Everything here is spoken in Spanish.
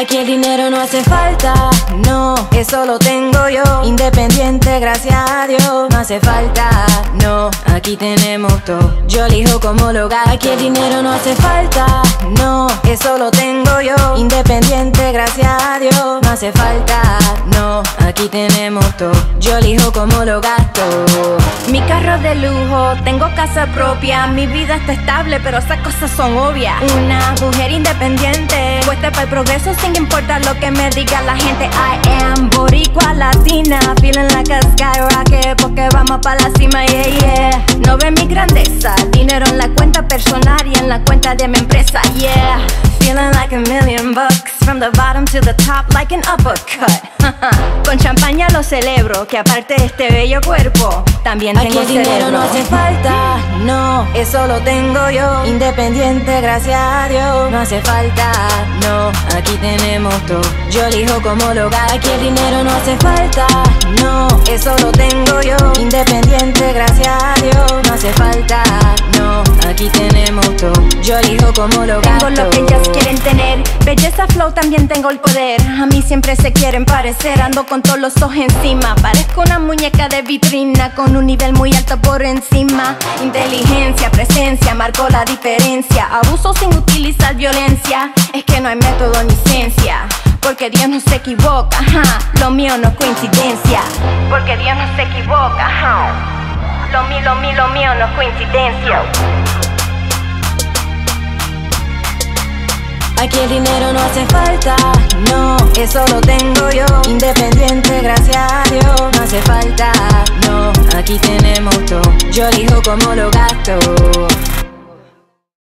Aquí el dinero no hace falta, no, eso lo tengo yo. Independiente, gracias a Dios, no hace falta, no, aquí tenemos todo. Yo elijo cómo lo gasto. Aquí el dinero no hace falta, no, eso lo tengo yo. Independiente, gracias a Dios, no hace falta, no, aquí tenemos todo. Yo elijo cómo lo gasto. Mi carro de lujo, tengo casa propia, mi vida está estable, pero esas cosas son obvias. Una mujer independiente, puesta para el progreso sin importar lo que me diga la gente. I am boricua latina, feeling like a skyrocket porque vamos pa la cima, yeah, yeah. No ve mi grandeza, dinero en la cuenta personal y en la cuenta de mi empresa, yeah. Feeling like a million bucks from the bottom to the top like an uppercut. Con champaña lo celebro, que aparte de este bello cuerpo, también Aquí tengo el dinero no hace falta, no, eso lo tengo yo. Independiente, gracias a Dios, no hace falta, no, aquí tenemos todo. Yo elijo cómo lo gasto. Aquí el dinero no hace falta, no, eso lo tengo yo. Independiente, gracias a Dios, no hace falta, no, aquí tenemos todo. Yo elijo cómo lo gasto. Tengo lo que ellas quieren tener. Belleza flow también tengo el poder. A mí siempre se quieren parecer. Ando con todos los ojos encima. Parezco una muñeca de vitrina con un nivel muy alto por encima. Inteligencia, presencia, marco la diferencia. Abuso sin utilizar violencia. Es que no hay método ni ciencia. Porque Dios no se equivoca. Lo mío no es coincidencia. Porque Dios no se equivoca, ajá. Lo mío, lo mío, lo mío no es coincidencia. Aquí el dinero no hace falta, no, eso lo tengo yo. Independiente, gracias a Dios, no hace falta, no, aquí tenemos todo. Yo elijo cómo lo gasto.